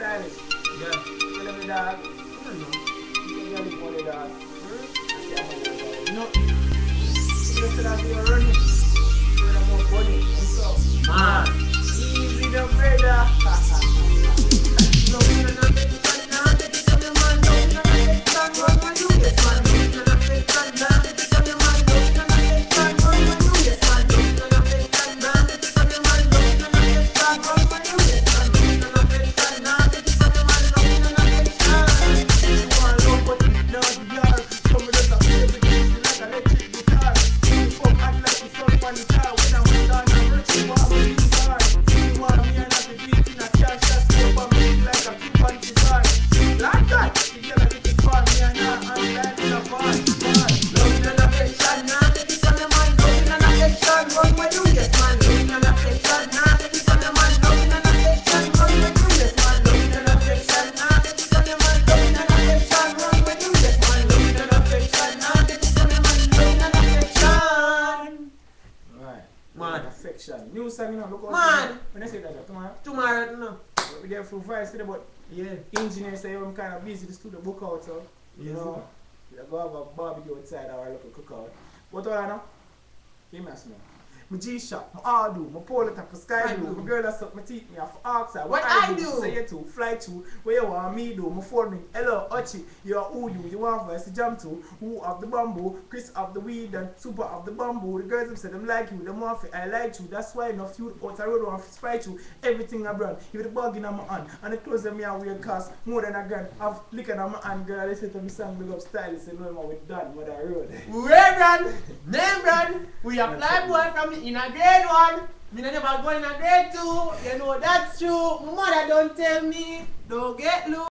stylist. Yeah. Me dog. I don't know. You can the money dog. Hmm? I'm No. You you're running. You're more funny. And so. Man. Affection. New song, you know, look out. Man. When I say that, tomorrow, Tomorrow, no. we there for voice today, but Yeah. engineer say I'm kind of busy, the studio book out, so, you Yes, know, we go have a barbecue outside a local cookout. But all I know, give me a smell. My G-Shock, my all do, my pole top, my sky I do, do. my girl that suck my teeth, me to ask her What I do? Say you to, fly to, where you want me do, my phone ring, hello, Ochi, you're who you, you want voice to jump to, who of the bamboo, Chris of the weed and super of the bamboo, the girls them say them like you, them want I like you, that's why enough you out the road want to spite you, everything I brand, if the bag in my hand, and the clothes them me and wear cost more than a grand, have liquor in my hand, girl, they say to me, song, big up stylist, and know him with done, mother road. We're brand, name brand. We apply boy from in a grade one. Me never go in a grade two. You know that's true. Mother don't tell me. Don't get loose.